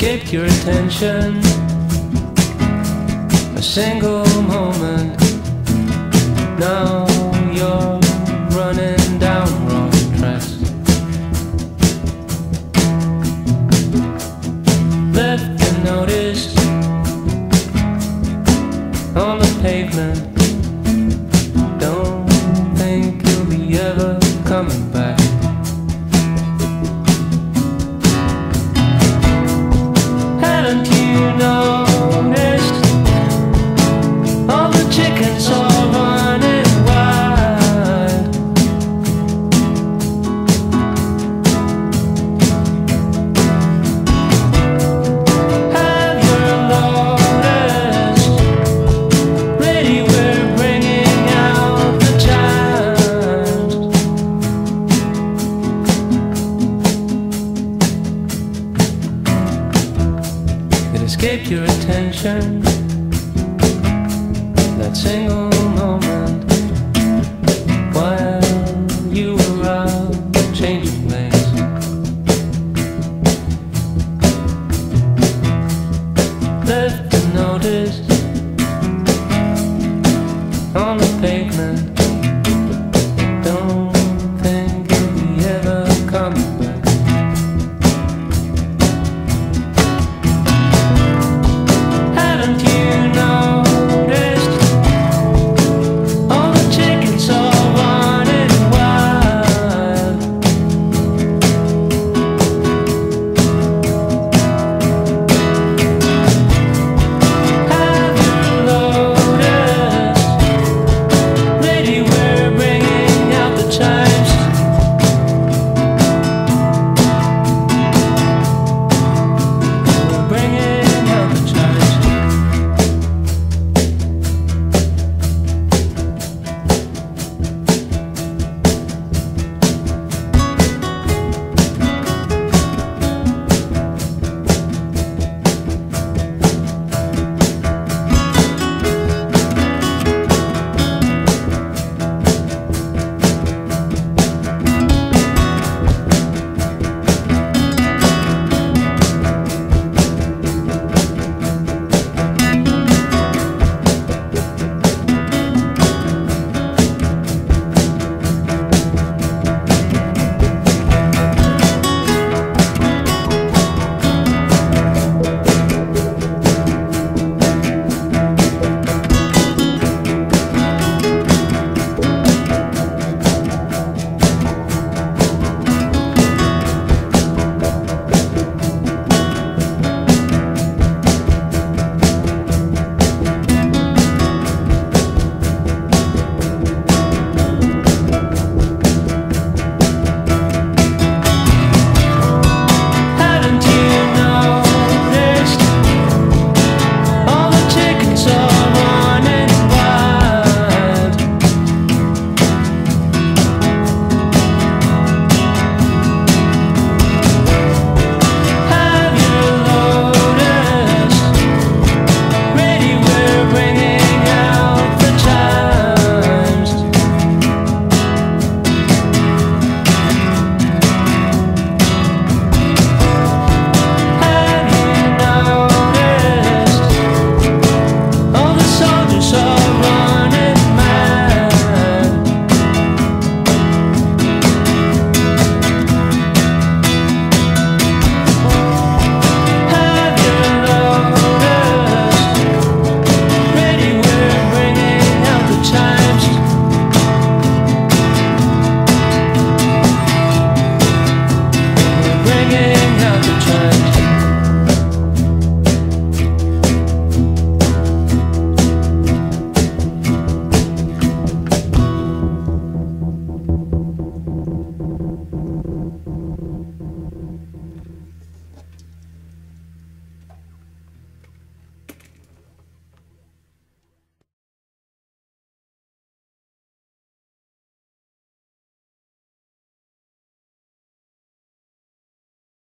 escaped your attention a single moment. Now you're running down wrong tracks. Left unnoticed on the pavement. escape your attention. That single moment while you were out changing lanes. Left